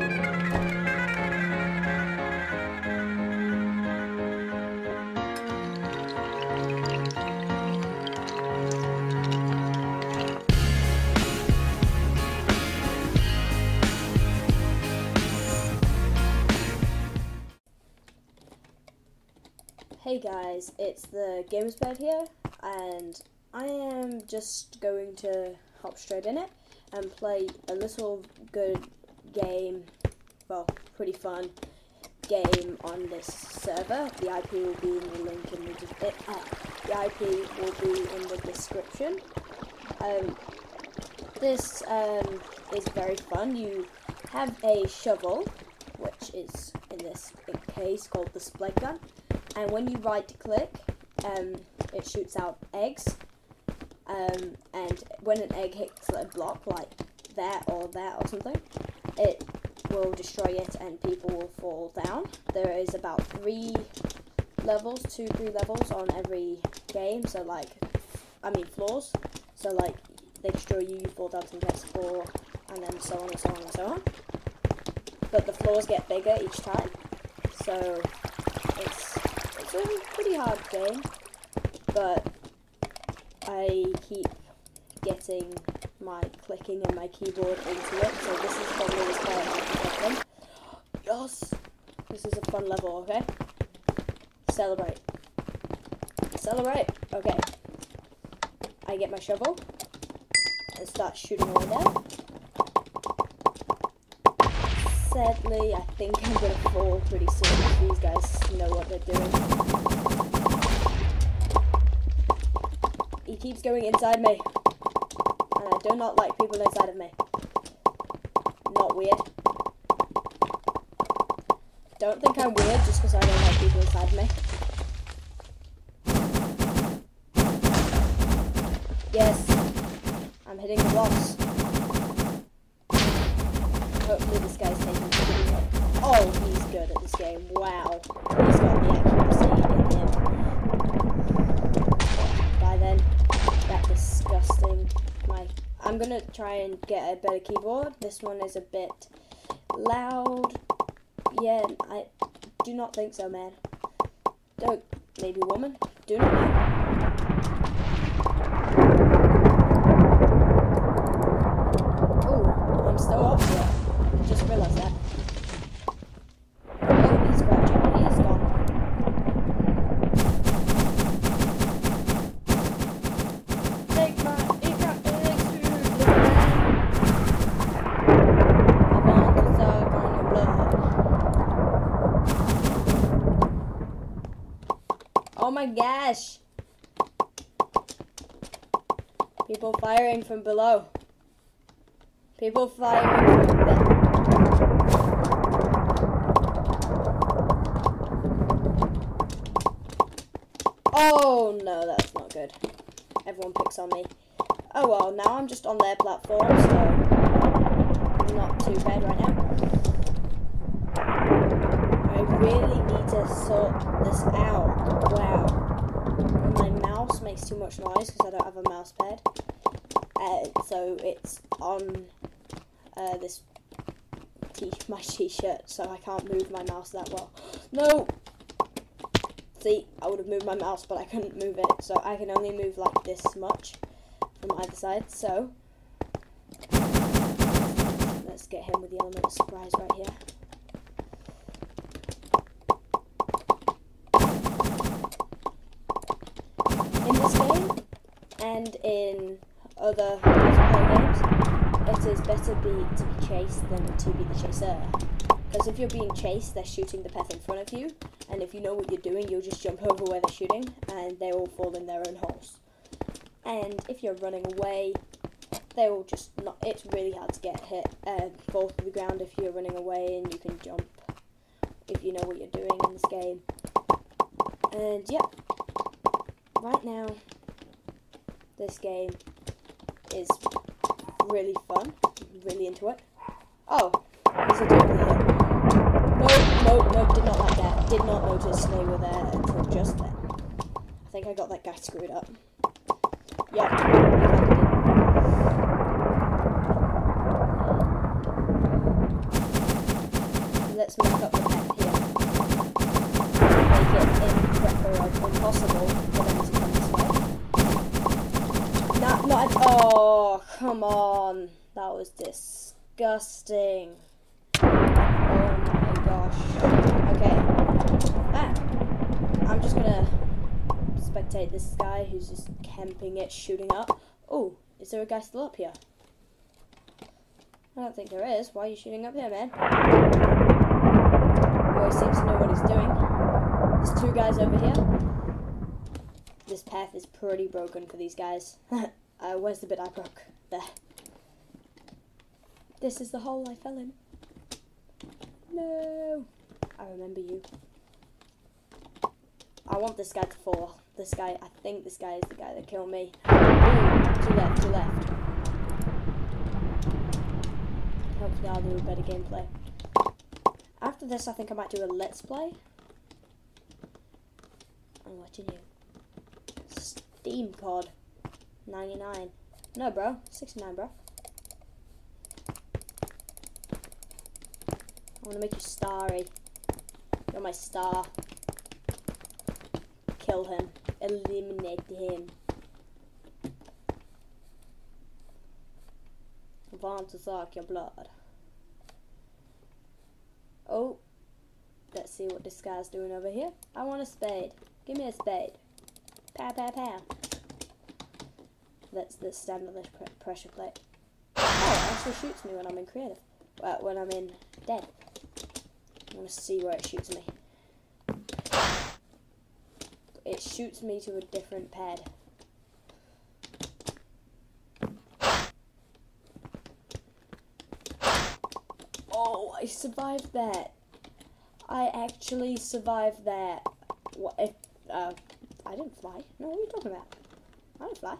Hey guys, it's the GamerzPad here, and I am just going to hop straight in it and play a little good game, well, pretty fun game on this server. The IP will be in the link in the, it, uh, the IP will be in the description. Um, this um, is very fun. You have a shovel, which is in this case called the Splegg gun and when you right click, um, it shoots out eggs. Um, and when an egg hits a block like that or that or something, it will destroy it and people will fall down. There is about three levels, two, three levels on every game. So like, I mean floors. So like, they destroy you, you fall down to the next floor, and then so on and so on and so on. But the floors get bigger each time. So it's it's a pretty hard game, but I keep getting my clicking and my keyboard into it, so this is probably the hard to get them. Yes! This is a fun level, okay? Celebrate. Celebrate! Okay. I get my shovel and start shooting away there. Sadly, I think I'm gonna fall pretty soon. These guys know what they're doing. He keeps going inside me. Do not like people inside of me. Not weird. Don't think I'm weird just because I don't like people inside of me. Yes. I'm hitting the blocks. Hopefully this guy's taking Oh, he's good at this game. Wow. He's got the accuracy in him. By then, that disgusting. My, I'm gonna try and get a better keyboard. This one is a bit loud. Yeah, I do not think so, man. Don't, maybe woman. Do not know. My gosh! People firing from below. People firing from the Oh no, that's not good. Everyone picks on me. Oh well, now I'm just on their platform, so not too bad right now. Really need to sort this out. Wow. My mouse makes too much noise because I don't have a mouse pad. Uh, so it's on uh, this t my t-shirt, so I can't move my mouse that well. No! See, I would have moved my mouse, but I couldn't move it, so I can only move like this much from either side, so let's get him with the element of surprise right here. And in other multiplayer games, it is better be to be chased than to be the chaser. Because if you're being chased, they're shooting the path in front of you, and if you know what you're doing, you'll just jump over where they're shooting, and they all fall in their own holes. And if you're running away, they will just not. It's really hard to get hit, uh, fall to the ground if you're running away, and you can jump if you know what you're doing in this game. And yep, right now, this game is really fun. really into it. Oh, there's a dude here. Nope, nope, nope, did not like that. Did not notice they were there until just then. I think I got that guy screwed up. Did. let's make up the path here. Make it impossible for them Oh, come on. That was disgusting. Oh my gosh. Okay. Ah. I'm just gonna spectate this guy who's just camping it, shooting up. Oh, is there a guy still up here? I don't think there is. Why are you shooting up here, man? Boy seems to know what he's doing. There's two guys over here. This path is pretty broken for these guys. uh, where's the bit I broke? There. This is the hole I fell in. No. I remember you. I want this guy to fall. This guy, I think this guy is the guy that killed me. Ooh, to left, to left. Hopefully I'll do a better gameplay. After this, I think I might do a let's play. I'm watching you. Steam cod. 99. No, bro. 69, bro. I want to make you starry. You're my star. Kill him. Eliminate him. Want to suck your blood. Oh. Let's see what this guy's doing over here. I want a spade. Give me a spade. Pow, pow, pow. That's the standard pressure plate. Oh, it actually shoots me when I'm in creative. Well, when I'm in dead. I want to see where it shoots me. It shoots me to a different pad. Oh, I survived that. I actually survived that. What if, uh, I didn't fly. No, what are you talking about? I didn't fly.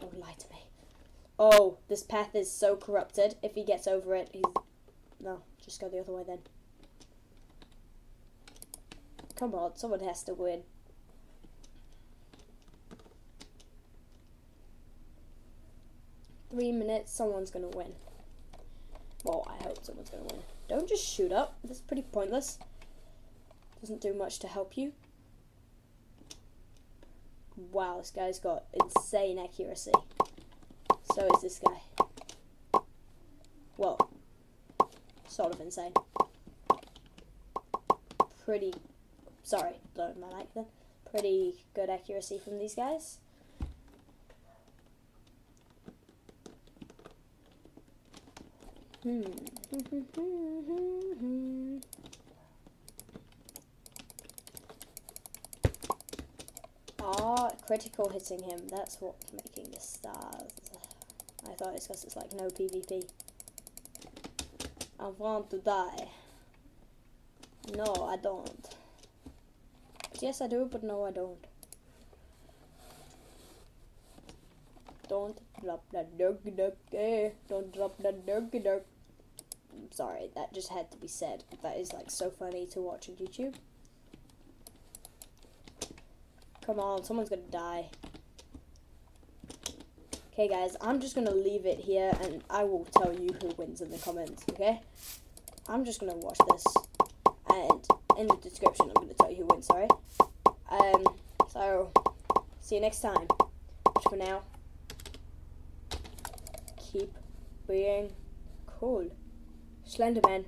Don't lie to me. Oh, this path is so corrupted. If he gets over it, he's... No, just go the other way then. Come on, someone has to win. Three minutes, someone's gonna win. Well, I hope someone's gonna win. Don't just shoot up. That's pretty pointless. Doesn't do much to help you. Wow, this guy's got insane accuracy. So is this guy. Well, sort of insane. Pretty, sorry, lowered my mic then. Pretty good accuracy from these guys. Hmm. Critical hitting him. That's what's making the stars. I thought it's because it's like no PvP. I want to die. No, I don't. Yes, I do, but no, I don't. Don't drop that dirty duck eh? Don't drop that dirty duck. I'm sorry, that just had to be said. That is like so funny to watch on YouTube. Come on, someone's gonna die. Okay guys, I'm just gonna leave it here and I will tell you who wins in the comments, okay? I'm just gonna watch this and in the description I'm gonna tell you who wins, sorry. Um so see you next time. For now, keep being cool. Slenderman.